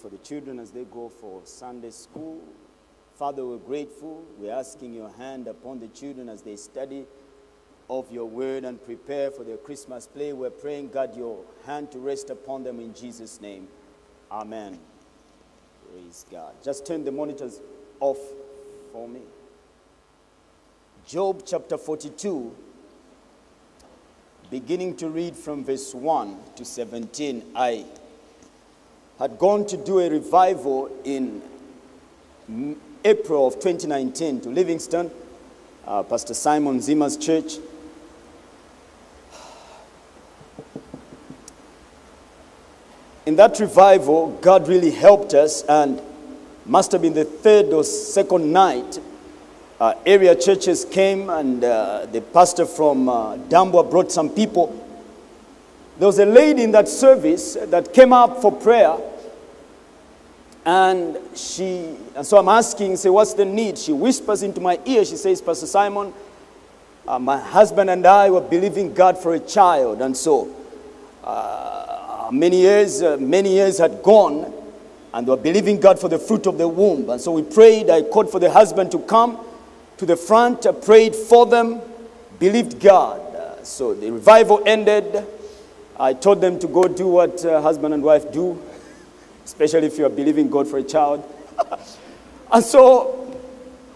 for the children as they go for Sunday school. Father, we're grateful. We're asking your hand upon the children as they study of your word and prepare for their Christmas play. We're praying, God, your hand to rest upon them in Jesus' name. Amen. Praise God. Just turn the monitors off for me. Job chapter 42, beginning to read from verse 1 to 17. I had gone to do a revival in April of 2019 to Livingstone, uh, Pastor Simon Zima's church. In that revival, God really helped us, and must have been the third or second night. Uh, area churches came, and uh, the pastor from uh, brought some people. There was a lady in that service that came up for prayer, and she, and so I'm asking, say, what's the need? She whispers into my ear. She says, Pastor Simon, uh, my husband and I were believing God for a child, and so uh, many years, uh, many years had gone, and they were believing God for the fruit of the womb. And so we prayed. I called for the husband to come to the front, I prayed for them, believed God. Uh, so the revival ended. I told them to go do what uh, husband and wife do, especially if you are believing God for a child. and so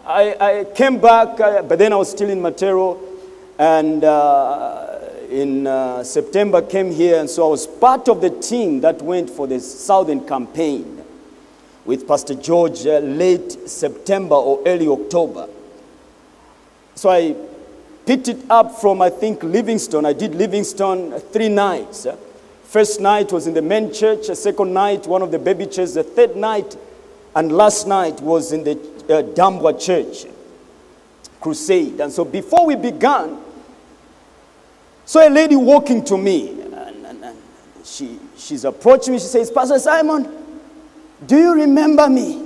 I, I came back, uh, but then I was still in Matero, and uh, in uh, September came here, and so I was part of the team that went for the Southern campaign with Pastor George uh, late September or early October. So I picked it up from, I think, Livingstone. I did Livingstone three nights. First night was in the main church, the second night, one of the baby churches, the third night, and last night was in the uh, Dambwa church crusade. And so before we began, so a lady walking to me, and, and, and she, she's approaching me. She says, Pastor Simon, do you remember me?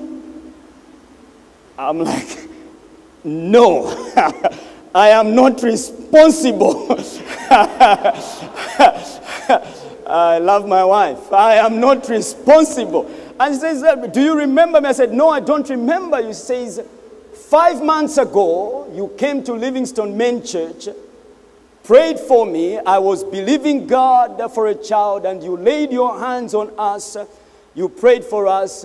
I'm like, no, I am not responsible. I love my wife. I am not responsible. And she says, Do you remember me? I said, No, I don't remember you. Says, Five months ago, you came to Livingstone Main Church, prayed for me. I was believing God for a child, and you laid your hands on us. You prayed for us.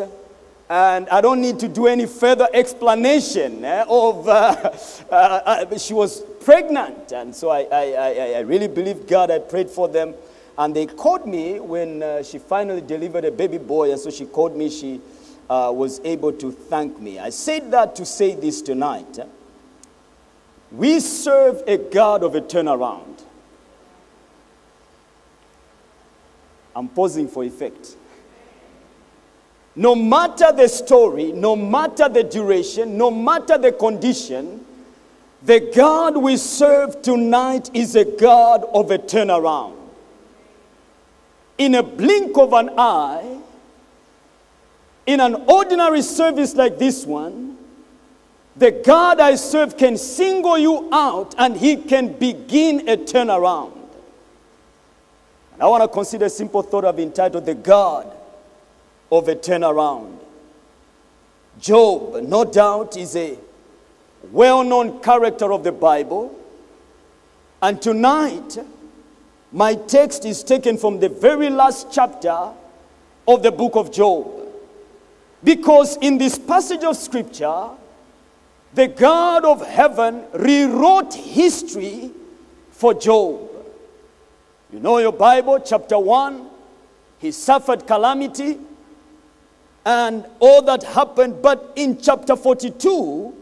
And I don't need to do any further explanation eh, of, uh, uh, uh, she was pregnant. And so I, I, I, I, really believed God. I prayed for them. And they called me when uh, she finally delivered a baby boy. And so she called me. She uh, was able to thank me. I said that to say this tonight. We serve a God of a turnaround. I'm pausing for effect. No matter the story, no matter the duration, no matter the condition, the God we serve tonight is a God of a turnaround. In a blink of an eye, in an ordinary service like this one, the God I serve can single you out and he can begin a turnaround. And I want to consider a simple thought I've entitled The God of a turnaround. Job, no doubt, is a well known character of the Bible. And tonight, my text is taken from the very last chapter of the book of Job. Because in this passage of scripture, the God of heaven rewrote history for Job. You know your Bible, chapter 1, he suffered calamity and all that happened. But in chapter 42,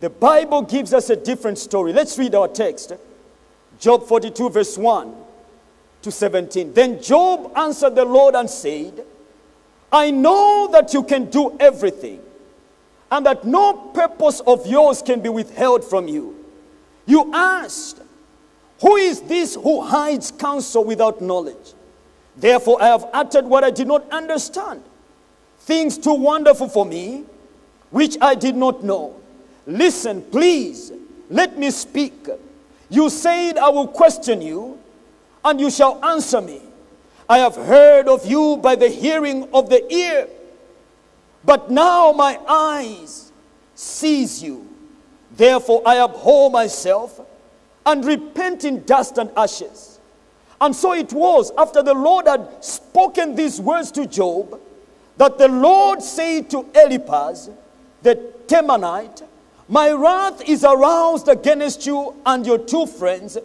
the Bible gives us a different story. Let's read our text Job 42, verse 1 to 17. Then Job answered the Lord and said, I know that you can do everything, and that no purpose of yours can be withheld from you. You asked, Who is this who hides counsel without knowledge? Therefore, I have uttered what I did not understand things too wonderful for me, which I did not know. Listen, please, let me speak. You said, I will question you, and you shall answer me. I have heard of you by the hearing of the ear, but now my eyes sees you. Therefore I abhor myself and repent in dust and ashes. And so it was after the Lord had spoken these words to Job that the Lord said to Eliphaz, the Temanite, My wrath is aroused against you and your two friends,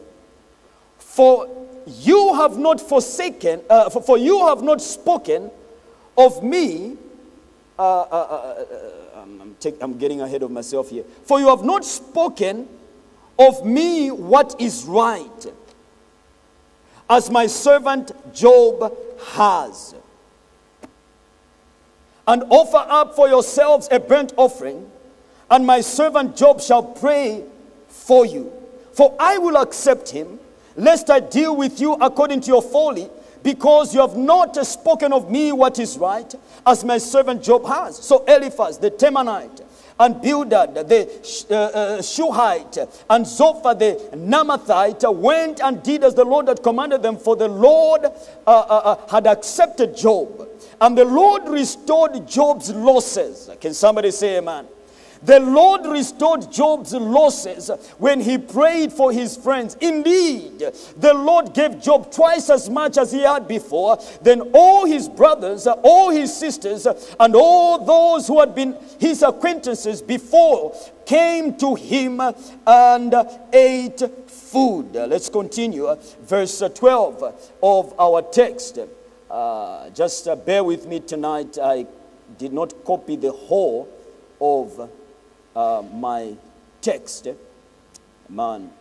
for you have not forsaken, uh, for, for, you have not spoken of me. Uh, uh, uh, uh I'm, take, I'm getting ahead of myself here. For you have not spoken of me what is right, as my servant Job has. And offer up for yourselves a burnt offering, and my servant Job shall pray for you. For I will accept him lest I deal with you according to your folly, because you have not spoken of me what is right, as my servant Job has. So Eliphaz the Temanite, and Bildad the uh, uh, Shuhite, and Zophar the Naamathite went and did as the Lord had commanded them, for the Lord uh, uh, uh, had accepted Job. And the Lord restored Job's losses. Can somebody say amen? The Lord restored Job's losses when he prayed for his friends. Indeed, the Lord gave Job twice as much as he had before. Then all his brothers, all his sisters, and all those who had been his acquaintances before came to him and ate food. Let's continue. Verse 12 of our text. Uh, just uh, bear with me tonight. I did not copy the whole of uh, my text, man,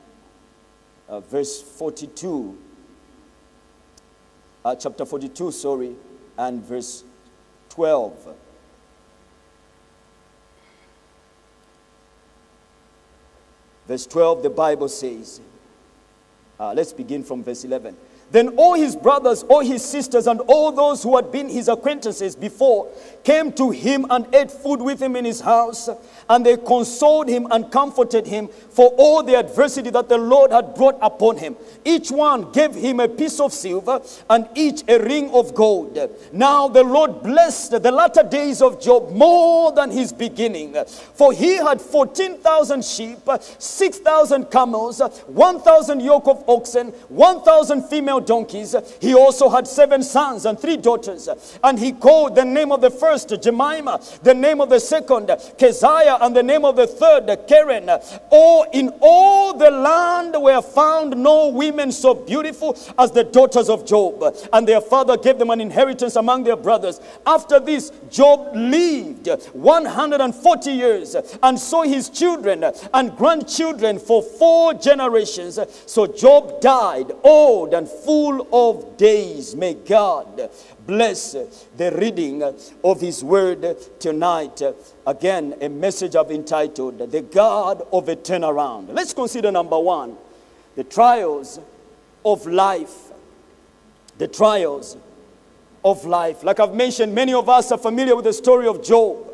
uh, verse 42, uh, chapter 42, sorry, and verse 12. Verse 12, the Bible says, uh, let's begin from verse 11. Then all his brothers, all his sisters, and all those who had been his acquaintances before came to him and ate food with him in his house. And they consoled him and comforted him for all the adversity that the Lord had brought upon him. Each one gave him a piece of silver and each a ring of gold. Now the Lord blessed the latter days of Job more than his beginning. For he had 14,000 sheep, 6,000 camels, 1,000 yoke of oxen, 1,000 female donkeys. He also had seven sons and three daughters. And he called the name of the first Jemima, the name of the second Keziah, and the name of the third Keren. Oh, in all the land were found no women so beautiful as the daughters of Job. And their father gave them an inheritance among their brothers. After this, Job lived 140 years and saw his children and grandchildren for four generations. So Job died old and full of days. May God bless the reading of His Word tonight. Again, a message I've entitled The God of a Turnaround. Let's consider number one the trials of life. The trials of life. Like I've mentioned, many of us are familiar with the story of Job.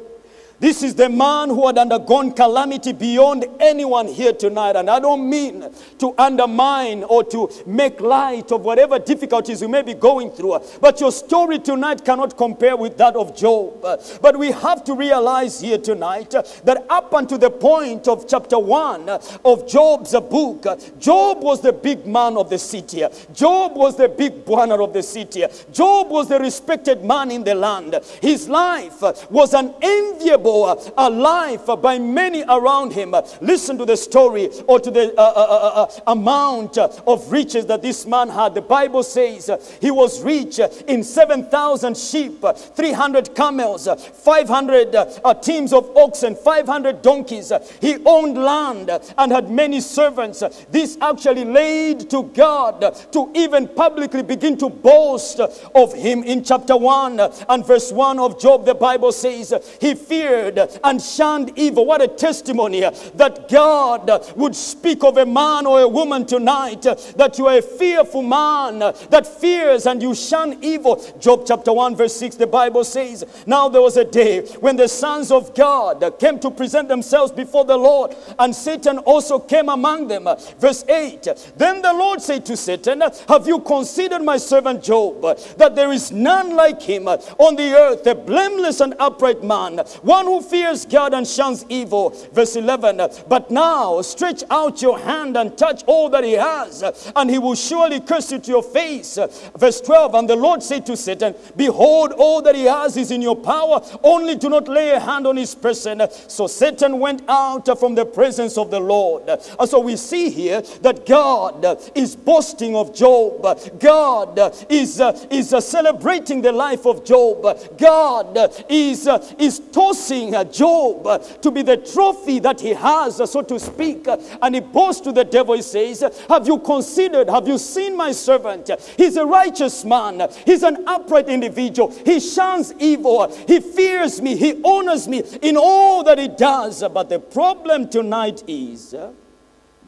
This is the man who had undergone calamity beyond anyone here tonight. And I don't mean to undermine or to make light of whatever difficulties you may be going through. But your story tonight cannot compare with that of Job. But we have to realize here tonight that up until the point of chapter 1 of Job's book, Job was the big man of the city. Job was the big bwana of the city. Job was the respected man in the land. His life was an enviable a uh, life uh, by many around him. Listen to the story or to the uh, uh, uh, uh, uh amount of riches that this man had. The Bible says he was rich in 7,000 sheep, 300 camels, 500 uh, teams of oxen, 500 donkeys. He owned land and had many servants. This actually laid to God to even publicly begin to boast of him in chapter 1 and verse 1 of Job. The Bible says he feared feared and shunned evil. What a testimony that God would speak of a man or a woman tonight that you are a fearful man that fears and you shun evil. Job chapter 1, verse 6, the Bible says, Now there was a day when the sons of God came to present themselves before the Lord, and Satan also came among them. Verse 8, Then the Lord said to Satan, Have you considered my servant Job, that there is none like him on the earth, a blameless and upright man, one who fears God and shuns evil? Verse 11, But now stretch out your hand and touch all that he has, and he will surely curse you to your face. Verse 12, And the Lord said to Satan, Behold, all that he has is in your power, only do not lay a hand on his person. So Satan went out from the presence of the Lord. And so we see here that God is boasting of Job. God is, uh, is uh, celebrating the life of Job. God is, uh, is tossing A job uh, to be the trophy that he has, uh, so to speak. Uh, and he boasts to the devil, he says, Have you considered, have you seen my servant? He's a righteous man, he's an upright individual. He shuns evil, he fears me, he honors me in all that he does. But the problem tonight is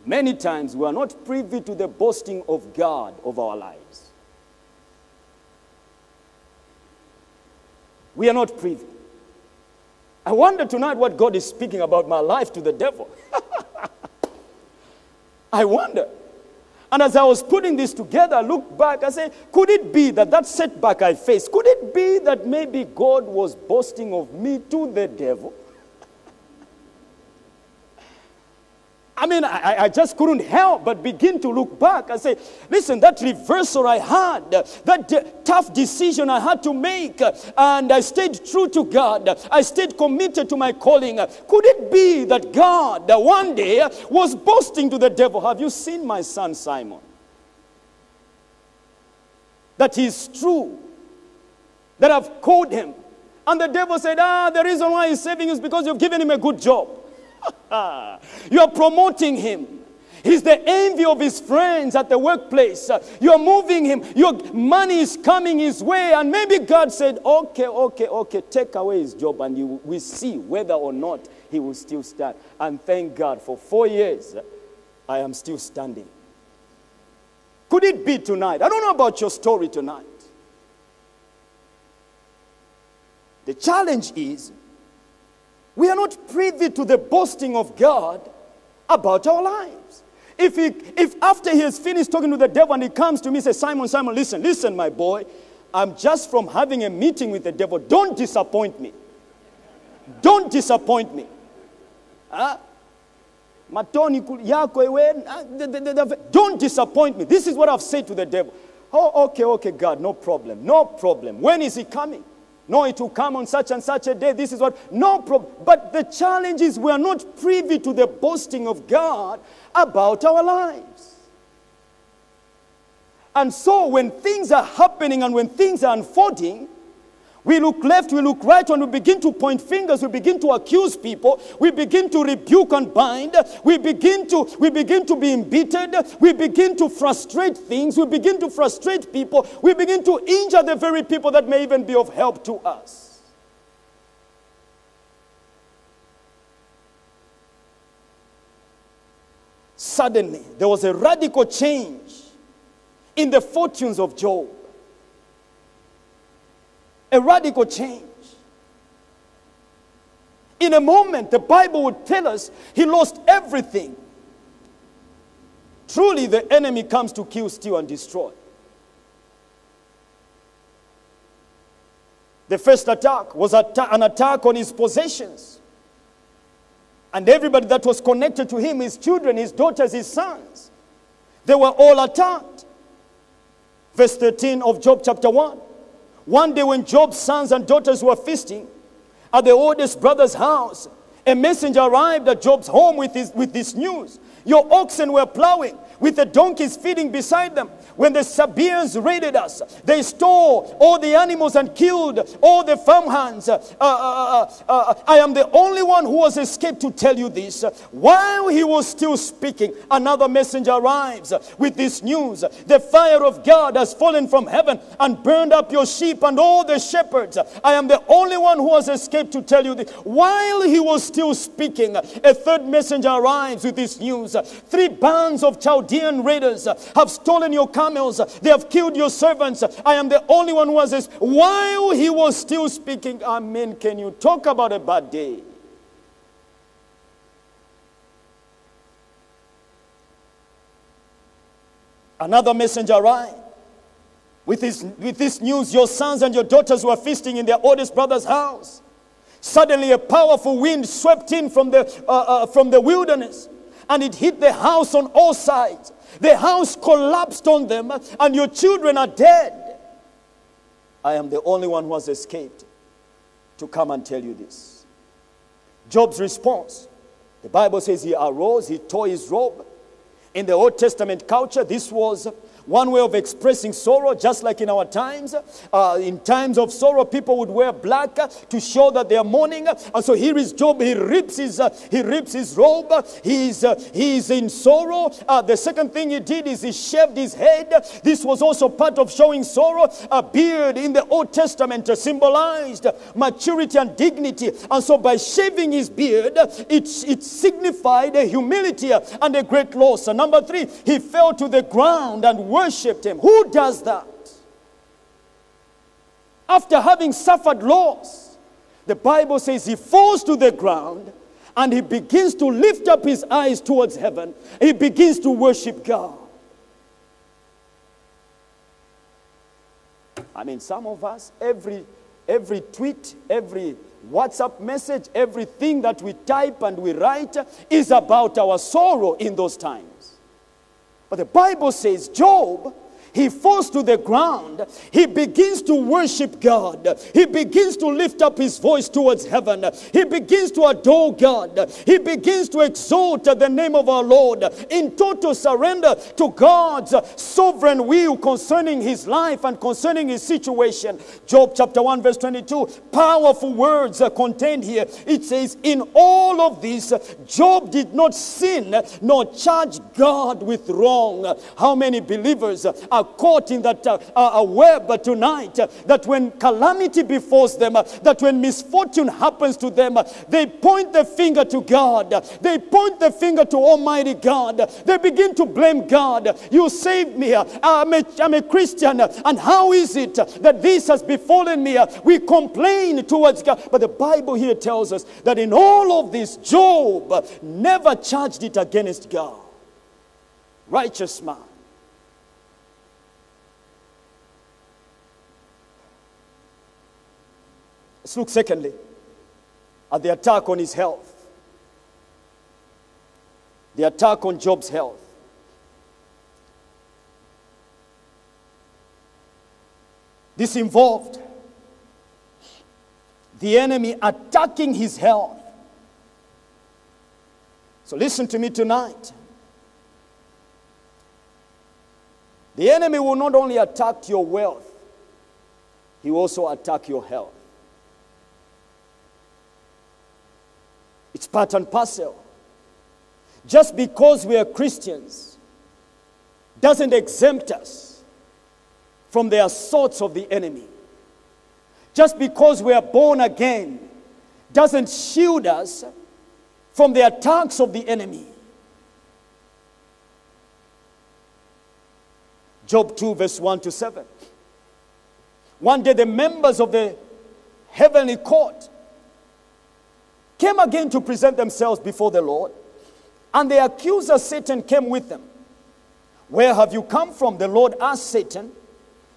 many times we are not privy to the boasting of God of our lives. We are not privy. I wonder tonight what God is speaking about my life to the devil. I wonder. And as I was putting this together, I looked back, I said, could it be that that setback I faced, could it be that maybe God was boasting of me to the devil? I mean, I, I just couldn't help but begin to look back and say, listen, that reversal I had, that tough decision I had to make, and I stayed true to God, I stayed committed to my calling. Could it be that God one day was boasting to the devil, Have you seen my son Simon? That he's true, that I've called him. And the devil said, Ah, the reason why he's saving is because you've given him a good job. you are promoting him. He's the envy of his friends at the workplace. You're moving him. Your money is coming his way. And maybe God said, okay, okay, okay, take away his job and you, we see whether or not he will still stand. And thank God for four years, I am still standing. Could it be tonight? I don't know about your story tonight. The challenge is we are not privy to the boasting of God about our lives. If, he, if after he has finished talking to the devil and he comes to me and says, Simon, Simon, listen, listen, my boy, I'm just from having a meeting with the devil. Don't disappoint me. Don't disappoint me. Huh? Matoni ah, Don't disappoint me. This is what I've said to the devil. Oh, okay, okay, God, no problem, no problem. When is he coming? No, it will come on such and such a day. This is what, no problem. But the challenge is we are not privy to the boasting of God about our lives. And so when things are happening and when things are unfolding, we look left, we look right, and we begin to point fingers, we begin to accuse people, we begin to rebuke and bind, we begin to, we begin to be embittered, we begin to frustrate things, we begin to frustrate people, we begin to injure the very people that may even be of help to us. Suddenly, there was a radical change in the fortunes of Job a radical change. In a moment, the Bible would tell us he lost everything. Truly, the enemy comes to kill, steal, and destroy. The first attack was an attack on his possessions. And everybody that was connected to him, his children, his daughters, his sons, they were all attacked. Verse 13 of Job chapter 1. One day, when Job's sons and daughters were feasting at the oldest brother's house, a messenger arrived at Job's home with, his, with this news. Your oxen were plowing with the donkeys feeding beside them. When the Sabaeans raided us, they stole all the animals and killed all the farmhands. Uh, uh, uh, uh, I am the only one who has escaped to tell you this. While he was still speaking, another messenger arrives with this news The fire of God has fallen from heaven and burned up your sheep and all the shepherds. I am the only one who has escaped to tell you this. While he was still speaking, a third messenger arrives with this news Three bands of Chaldean raiders have stolen your camels. They have killed your servants. I am the only one who has this. While he was still speaking, Amen. Can you talk about a bad day? Another messenger arrived with this, with this news your sons and your daughters were feasting in their oldest brother's house. Suddenly, a powerful wind swept in from the, uh, uh, from the wilderness and it hit the house on all sides. The house collapsed on them, and your children are dead. I am the only one who has escaped to come and tell you this. Job's response the Bible says he arose, he tore his robe. In the Old Testament culture, this was one way of expressing sorrow, just like in our times. Uh, in times of sorrow, people would wear black to show that they are mourning. And so here is Job. He rips his, uh, he rips his robe. He's, uh, he's in sorrow. Uh, the second thing he did is he shaved his head. This was also part of showing sorrow. A beard in the Old Testament symbolized maturity and dignity. And so by shaving his beard, it, it signified a humility and a great loss. And number three, he fell to the ground and worshiped him. Who does that? After having suffered loss, the Bible says he falls to the ground and he begins to lift up his eyes towards heaven. He begins to worship God. I mean, some of us, every, every tweet, every WhatsApp message, everything that we type and we write is about our sorrow in those times. But the Bible says Job he falls to the ground. He begins to worship God. He begins to lift up his voice towards heaven. He begins to adore God. He begins to exalt the name of our Lord in total surrender to God's sovereign will concerning his life and concerning his situation. Job chapter 1, verse 22. Powerful words are contained here. It says, In all of this, Job did not sin nor charge God with wrong. How many believers are caught in that uh, uh, web tonight, uh, that when calamity befalls them, uh, that when misfortune happens to them, uh, they point the finger to God. They point the finger to Almighty God. They begin to blame God. You saved me. I'm a, I'm a Christian. And how is it that this has befallen me? We complain towards God. But the Bible here tells us that in all of this, Job never charged it against God. Righteous man. Let's look secondly at the attack on his health. The attack on Job's health. This involved the enemy attacking his health. So listen to me tonight. The enemy will not only attack your wealth, he will also attack your health. It's part and parcel. Just because we are Christians doesn't exempt us from the assaults of the enemy. Just because we are born again doesn't shield us from the attacks of the enemy. Job 2, verse 1 to 7. One day, the members of the heavenly court came again to present themselves before the Lord, and the accuser Satan came with them. Where have you come from? The Lord asked Satan.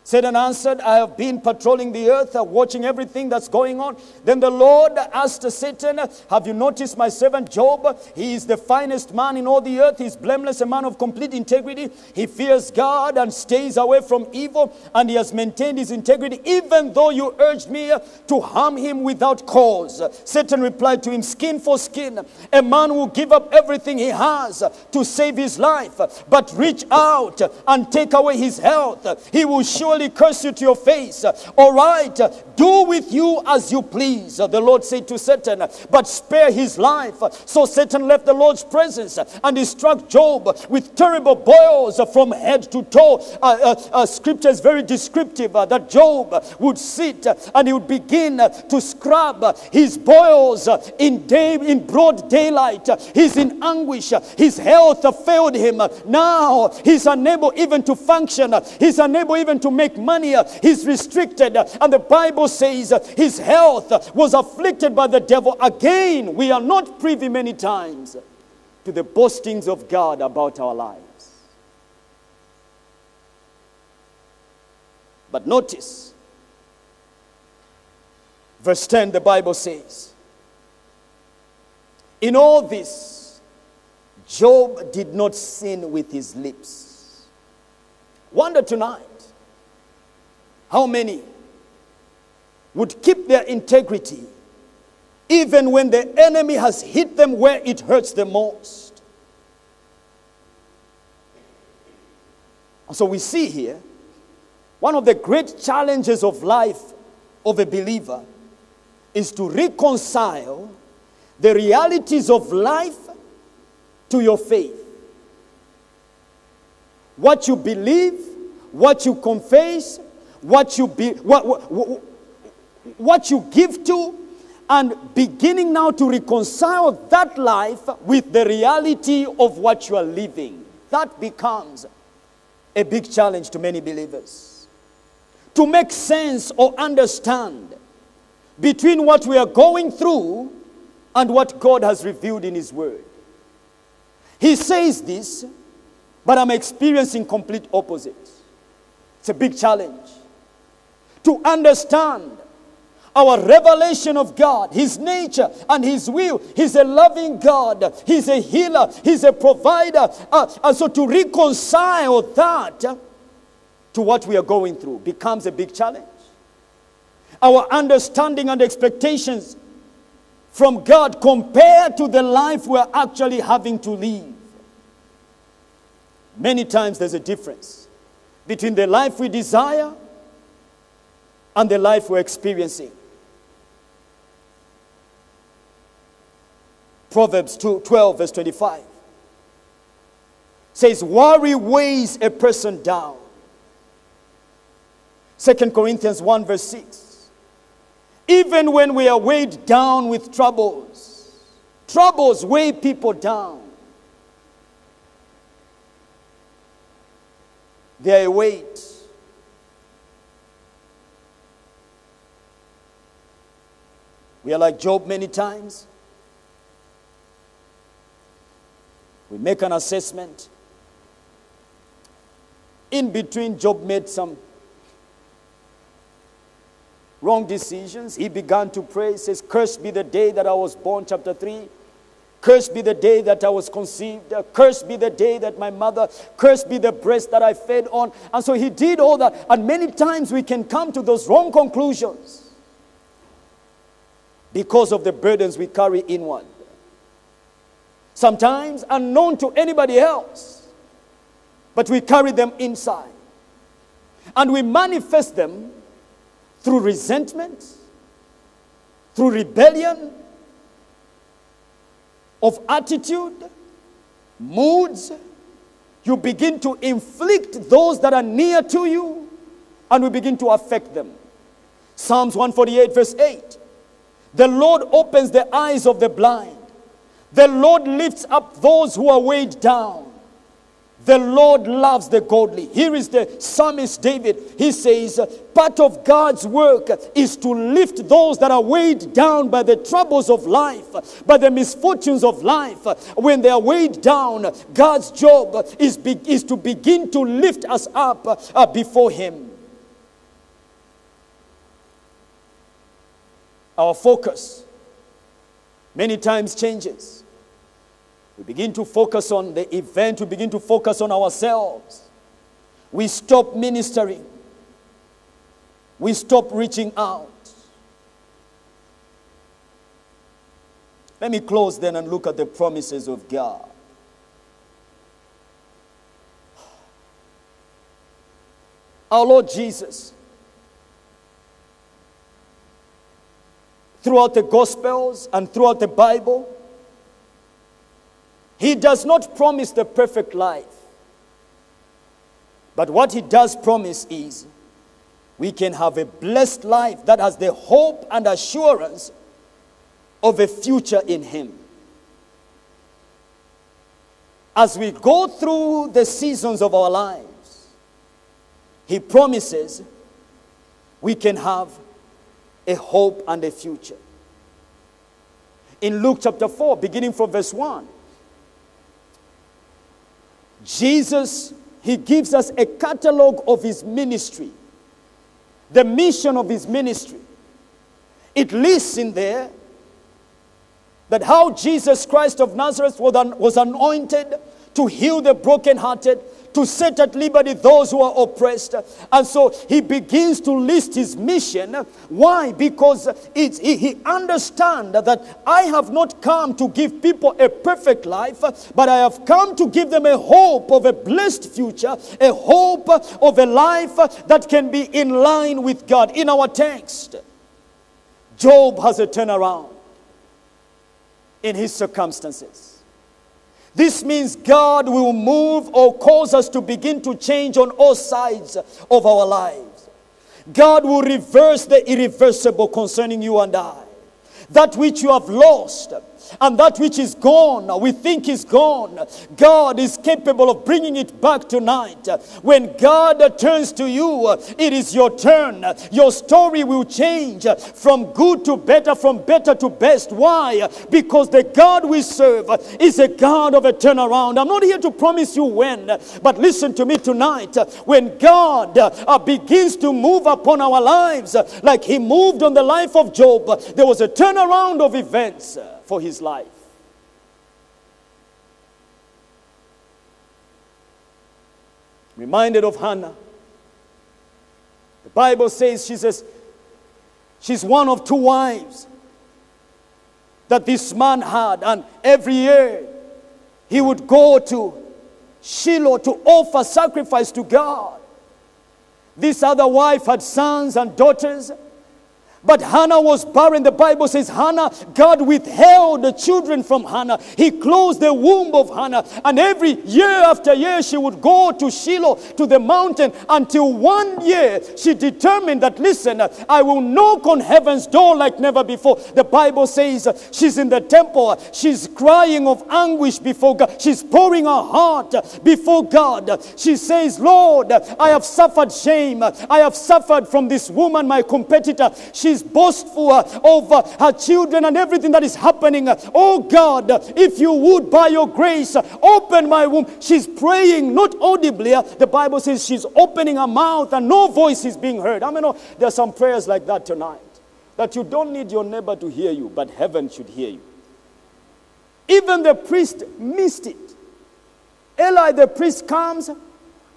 Satan answered, I have been patrolling the earth, uh, watching everything that's going on. Then the Lord asked Satan, Have you noticed my servant Job? He is the finest man in all the earth. He's blameless, a man of complete integrity. He fears God and stays away from evil, and he has maintained his integrity, even though you urged me to harm him without cause. Satan replied to him, Skin for skin. A man will give up everything he has to save his life, but reach out and take away his health. He will surely surely curse you to your face. All right, do with you as you please. The Lord said to Satan, but spare his life. So Satan left the Lord's presence and he struck Job with terrible boils from head to toe. Uh, uh, uh, scripture is very descriptive uh, that Job would sit and he would begin to scrub his boils in day in broad daylight. He's in anguish. His health failed him. Now he's unable even to function. He's unable even to make money. Uh, he's restricted. Uh, and the Bible says uh, his health was afflicted by the devil. Again, we are not privy many times to the boastings of God about our lives. But notice, verse 10, the Bible says, In all this, Job did not sin with his lips. Wonder tonight how many would keep their integrity even when the enemy has hit them where it hurts the most? And so we see here one of the great challenges of life of a believer is to reconcile the realities of life to your faith. What you believe, what you confess, what you be, what, what, what you give to, and beginning now to reconcile that life with the reality of what you are living. That becomes a big challenge to many believers. To make sense or understand between what we are going through and what God has revealed in His Word. He says this, but I'm experiencing complete opposites. It's a big challenge to understand our revelation of God, His nature and His will. He's a loving God, He's a healer, He's a provider. Uh, and so to reconcile that to what we are going through becomes a big challenge. Our understanding and expectations from God compared to the life we're actually having to live. Many times there's a difference between the life we desire and the life we're experiencing. Proverbs 2, 12, verse 25 says, Worry weighs a person down. 2 Corinthians 1, verse 6. Even when we are weighed down with troubles, troubles weigh people down. They are a weight We are like Job many times. We make an assessment. In between, Job made some wrong decisions. He began to pray. He says, Cursed be the day that I was born, chapter 3. Cursed be the day that I was conceived. Cursed be the day that my mother, cursed be the breast that I fed on. And so he did all that. And many times we can come to those wrong conclusions because of the burdens we carry inward. Sometimes unknown to anybody else, but we carry them inside. And we manifest them through resentment, through rebellion, of attitude, moods. You begin to inflict those that are near to you, and we begin to affect them. Psalms 148, verse 8. The Lord opens the eyes of the blind. The Lord lifts up those who are weighed down. The Lord loves the godly. Here is the psalmist David. He says, Part of God's work is to lift those that are weighed down by the troubles of life, by the misfortunes of life. When they are weighed down, God's job is, be- is to begin to lift us up uh, before Him. Our focus many times changes. We begin to focus on the event, we begin to focus on ourselves. We stop ministering, we stop reaching out. Let me close then and look at the promises of God. Our Lord Jesus, throughout the Gospels and throughout the Bible, He does not promise the perfect life. But what He does promise is we can have a blessed life that has the hope and assurance of a future in Him. As we go through the seasons of our lives, He promises we can have a hope and a future. In Luke chapter 4, beginning from verse 1, Jesus, He gives us a catalog of His ministry, the mission of His ministry. It lists in there that how Jesus Christ of Nazareth was, was anointed to heal the brokenhearted, to set at liberty those who are oppressed. And so he begins to list his mission. Why? Because it's, he, he understands that I have not come to give people a perfect life, but I have come to give them a hope of a blessed future, a hope of a life that can be in line with God. In our text, Job has a turnaround in his circumstances. This means God will move or cause us to begin to change on all sides of our lives. God will reverse the irreversible concerning you and I. That which you have lost, and that which is gone, we think is gone, God is capable of bringing it back tonight. When God turns to you, it is your turn. Your story will change from good to better, from better to best. Why? Because the God we serve is a God of a turnaround. I'm not here to promise you when, but listen to me tonight. When God uh, begins to move upon our lives, like He moved on the life of Job, there was a turnaround of events for his life. Reminded of Hannah. The Bible says she says she's one of two wives that this man had, and every year he would go to Shiloh to offer sacrifice to God. This other wife had sons and daughters. But Hannah was barren. The Bible says Hannah, God withheld the children from Hannah. He closed the womb of Hannah. And every year after year, she would go to Shiloh, to the mountain, until one year she determined that, listen, I will knock on heaven's door like never before. The Bible says she's in the temple. She's crying of anguish before God. She's pouring her heart before God. She says, Lord, I have suffered shame. I have suffered from this woman, my competitor. She She's boastful uh, over uh, her children and everything that is happening. Oh God, if you would, by your grace, open my womb. She's praying, not audibly. The Bible says she's opening her mouth and no voice is being heard. I mean, there are some prayers like that tonight that you don't need your neighbor to hear you, but heaven should hear you. Even the priest missed it. Eli, the priest, comes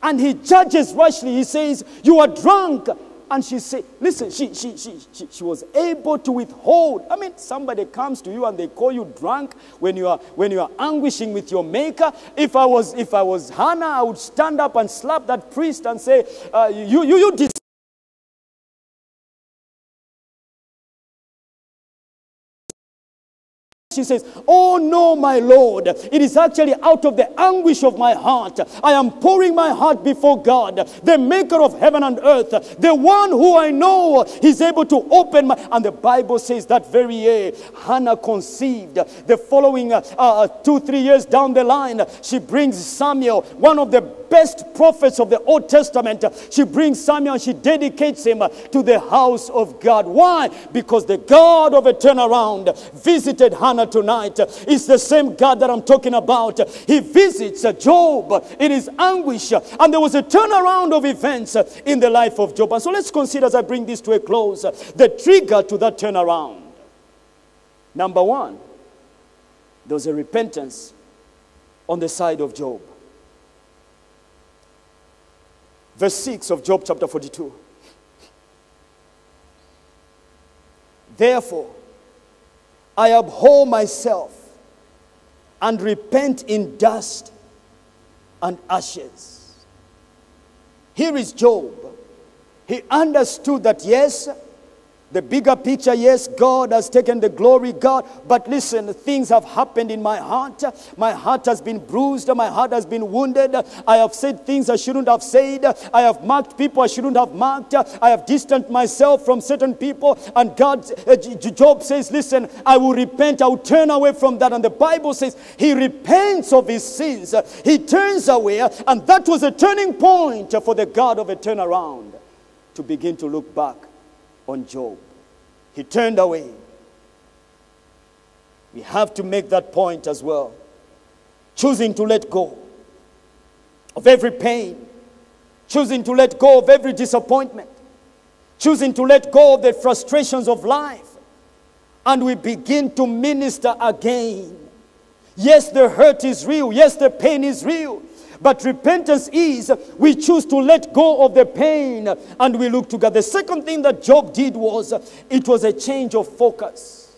and he judges rashly. He says, You are drunk and she said, listen, she, she, she, she, she was able to withhold. I mean, somebody comes to you and they call you drunk when you are, when you are anguishing with your maker. If I was, if I was Hannah, I would stand up and slap that priest and say, uh, you, you, you She says, Oh no, my Lord, it is actually out of the anguish of my heart. I am pouring my heart before God, the maker of heaven and earth, the one who I know is able to open my. And the Bible says that very year, Hannah conceived. The following uh, uh, two, three years down the line, she brings Samuel, one of the best prophets of the Old Testament. She brings Samuel and she dedicates him to the house of God. Why? Because the God of a turnaround visited Hannah tonight It's the same God that I'm talking about. He visits Job in his anguish, and there was a turnaround of events in the life of Job. And so let's consider as I bring this to a close the trigger to that turnaround. Number one, there was a repentance on the side of Job. Verse 6 of Job chapter 42. Therefore, I abhor myself and repent in dust and ashes. Here is Job. He understood that, yes, the bigger picture, yes, God has taken the glory, God. But listen, things have happened in my heart. My heart has been bruised. My heart has been wounded. I have said things I shouldn't have said. I have marked people I shouldn't have marked. I have distanced myself from certain people. And God, uh, Job says, listen, I will repent. I will turn away from that. And the Bible says he repents of his sins. He turns away. And that was a turning point for the God of a turnaround to begin to look back on Job. He turned away. We have to make that point as well. Choosing to let go of every pain, choosing to let go of every disappointment, choosing to let go of the frustrations of life, and we begin to minister again. Yes, the hurt is real. Yes, the pain is real. But repentance is we choose to let go of the pain and we look together. The second thing that Job did was it was a change of focus.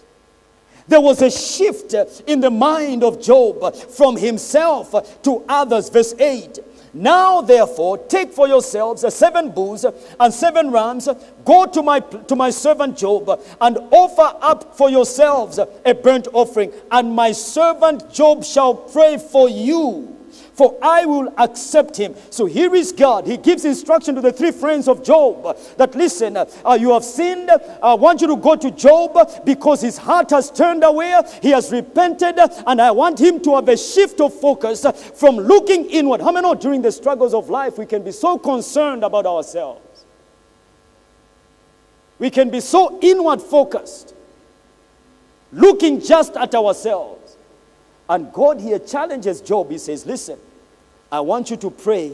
There was a shift in the mind of Job from himself to others. Verse 8. Now, therefore, take for yourselves seven bulls and seven rams. Go to my, to my servant Job and offer up for yourselves a burnt offering. And my servant Job shall pray for you for I will accept him. So here is God. He gives instruction to the three friends of Job that listen, uh, you have sinned. I want you to go to Job because his heart has turned away. He has repented, and I want him to have a shift of focus from looking inward. How many know during the struggles of life we can be so concerned about ourselves? We can be so inward focused, looking just at ourselves. And God here challenges Job. He says, Listen, I want you to pray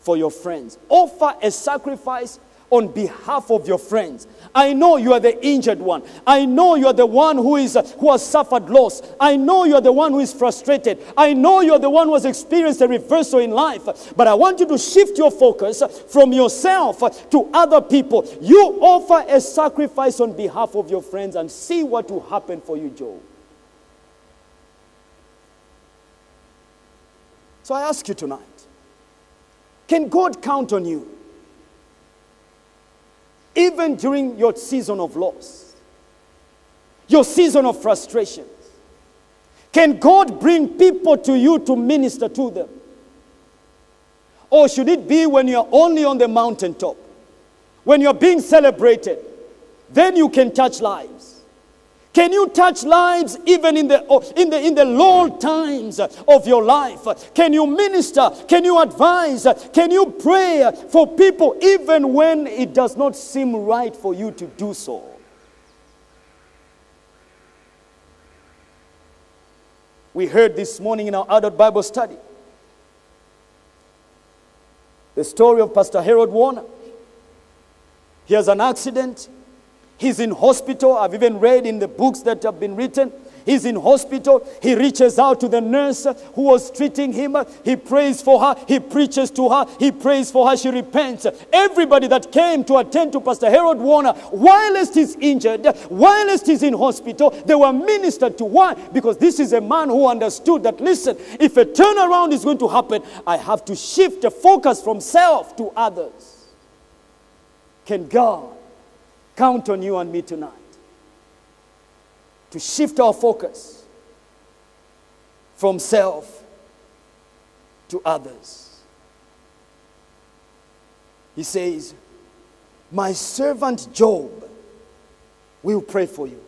for your friends. Offer a sacrifice on behalf of your friends. I know you are the injured one. I know you are the one who is who has suffered loss. I know you are the one who is frustrated. I know you are the one who has experienced a reversal in life. But I want you to shift your focus from yourself to other people. You offer a sacrifice on behalf of your friends and see what will happen for you, Job. So I ask you tonight can God count on you? Even during your season of loss, your season of frustrations, can God bring people to you to minister to them? Or should it be when you're only on the mountaintop, when you're being celebrated, then you can touch lives? Can you touch lives even in the, oh, in, the, in the low times of your life? Can you minister? Can you advise? Can you pray for people even when it does not seem right for you to do so? We heard this morning in our adult Bible study the story of Pastor Harold Warner. He has an accident He's in hospital. I've even read in the books that have been written. He's in hospital. He reaches out to the nurse who was treating him. He prays for her. He preaches to her. He prays for her. She repents. Everybody that came to attend to Pastor Harold Warner, whilst he's injured, whilst he's in hospital, they were ministered to. Why? Because this is a man who understood that, listen, if a turnaround is going to happen, I have to shift the focus from self to others. Can God count on you and me tonight to shift our focus from self to others. He says, My servant Job will pray for you.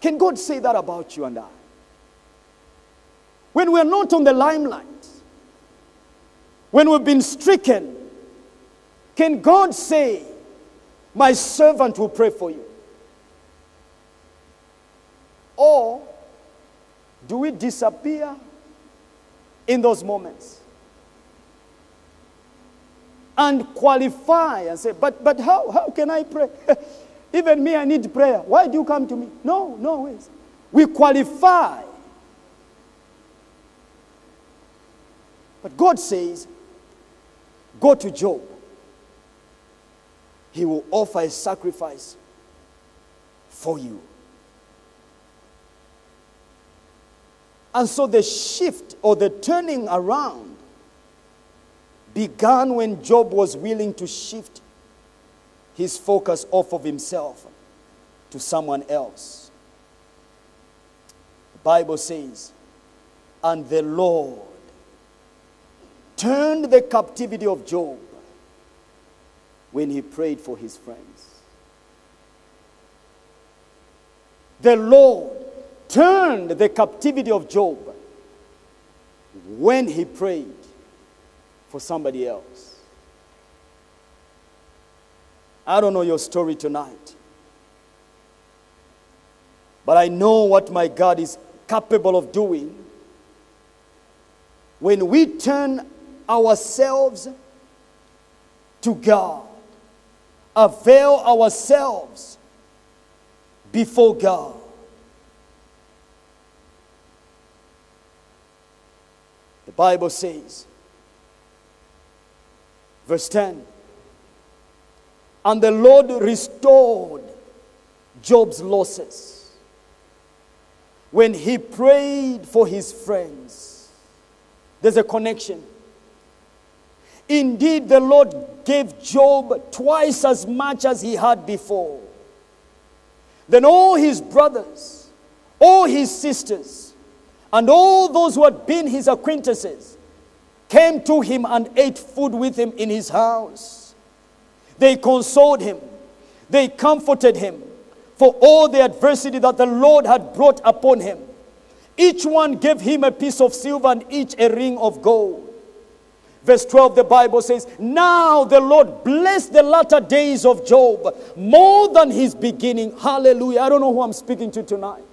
Can God say that about you and I? When we're not on the limelight, when we've been stricken, can God say, my servant will pray for you. Or do we disappear in those moments? And qualify and say, but, but how, how can I pray? Even me, I need prayer. Why do you come to me? No, no ways. We qualify. But God says, Go to Job. He will offer a sacrifice for you. And so the shift or the turning around began when Job was willing to shift his focus off of himself to someone else. The Bible says, and the Lord turned the captivity of Job when he prayed for his friends. The Lord turned the captivity of Job when he prayed for somebody else. I don't know your story tonight, but I know what my God is capable of doing when we turn ourselves to God, avail ourselves before God. The Bible says, verse 10 And the Lord restored Job's losses when he prayed for his friends. There's a connection. Indeed, the Lord gave Job twice as much as he had before. Then all his brothers, all his sisters, and all those who had been his acquaintances came to him and ate food with him in his house. They consoled him, they comforted him for all the adversity that the Lord had brought upon him. Each one gave him a piece of silver and each a ring of gold. Verse 12, the Bible says, Now the Lord blessed the latter days of Job more than his beginning. Hallelujah. I don't know who I'm speaking to tonight.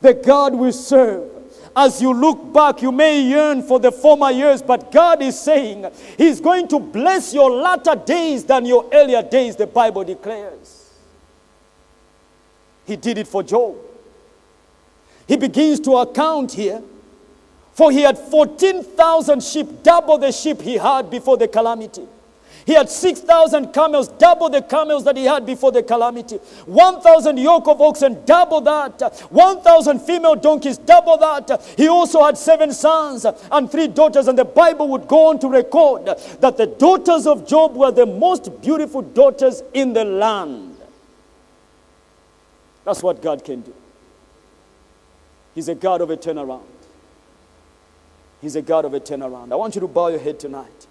The God we serve. As you look back, you may yearn for the former years, but God is saying He's going to bless your latter days than your earlier days, the Bible declares. He did it for Job. He begins to account here for he had 14,000 sheep, double the sheep he had before the calamity. He had 6,000 camels, double the camels that he had before the calamity. 1,000 yoke of oxen, double that. 1,000 female donkeys, double that. He also had seven sons and three daughters. And the Bible would go on to record that the daughters of Job were the most beautiful daughters in the land. That's what God can do. He's a God of a turnaround. He's a God of a turnaround. I want you to bow your head tonight.